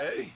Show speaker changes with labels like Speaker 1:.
Speaker 1: Okay.